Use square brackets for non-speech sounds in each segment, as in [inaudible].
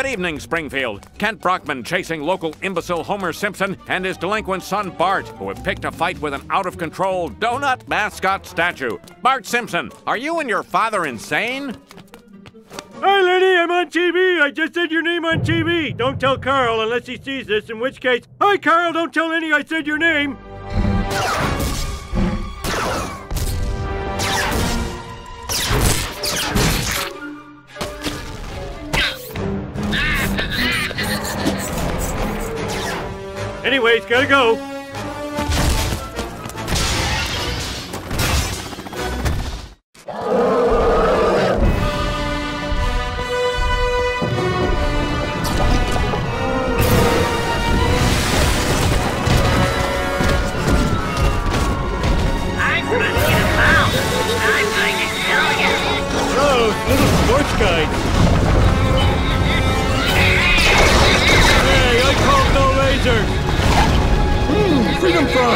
Good evening, Springfield. Kent Brockman chasing local imbecile Homer Simpson and his delinquent son Bart, who have picked a fight with an out of control donut mascot statue. Bart Simpson, are you and your father insane? Hi, Lenny, I'm on TV. I just said your name on TV. Don't tell Carl unless he sees this, in which case, hi, Carl, don't tell Lenny I said your name. Anyways, gotta go.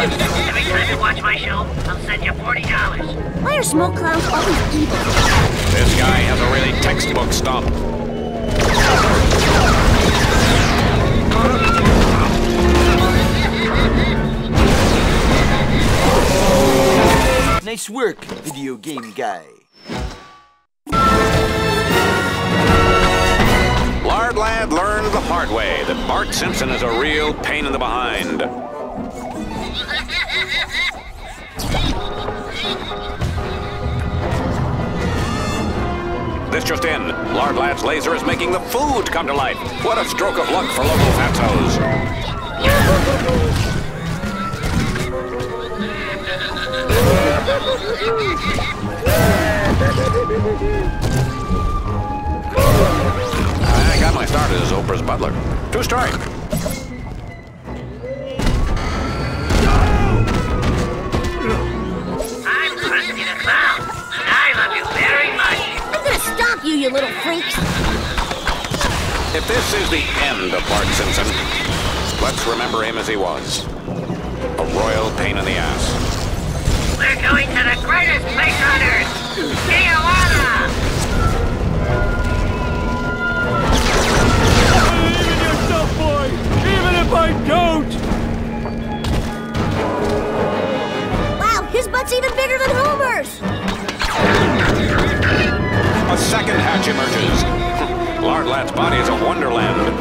Every time you watch my show, I'll send you $40. Why are smoke clowns always evil? This guy has a really textbook stomp. Nice work, video game guy. Lard Lad learned the hard way that Bart Simpson is a real pain in the behind. This just in, Lard Lad's laser is making the food come to life. What a stroke of luck for local fatzos. I got my start as Oprah's butler. True story. You, you little freaks. If this is the end of Bart Simpson, let's remember him as he was. A royal pain in the ass. We're going to the greatest place on earth. Emerges. Body is a wonderland.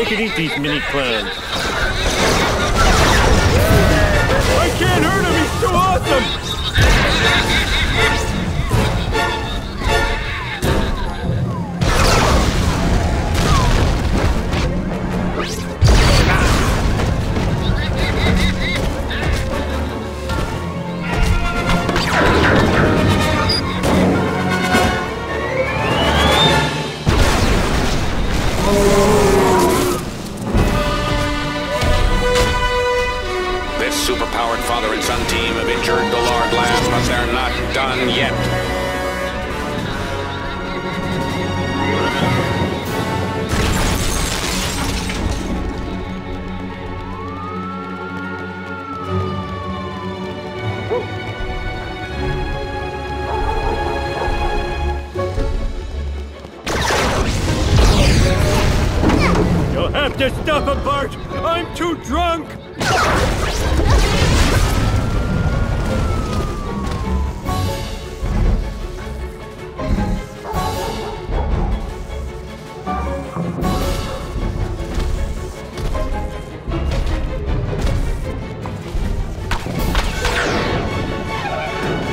I could eat these mini clowns. I can't hurt him, he's too awesome! Stop him, Bart! I'm too drunk!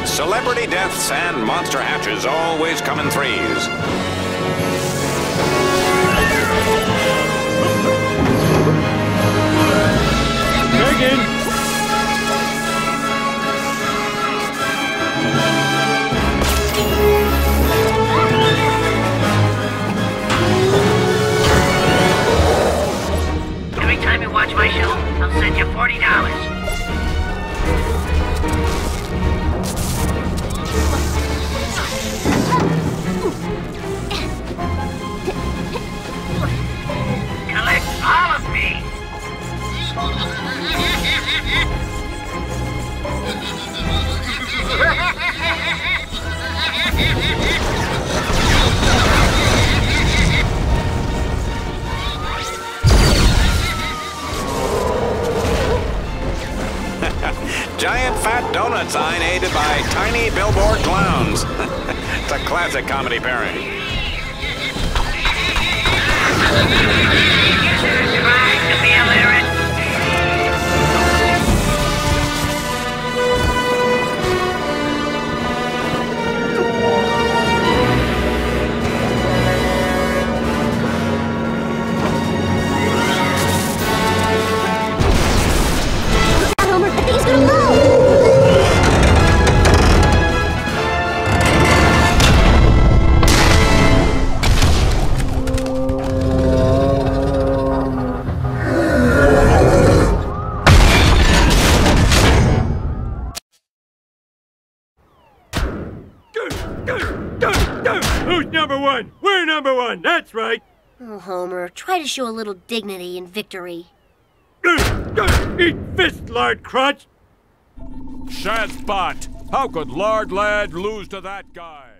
celebrity deaths and monster hatches always come in threes. Megan! Giant fat donut sign aided by tiny billboard clowns. [laughs] it's a classic comedy pairing. Oh, Homer, try to show a little dignity in victory. Eat fist, Lard Crotch. Shazbot! How could Lard Lad lose to that guy?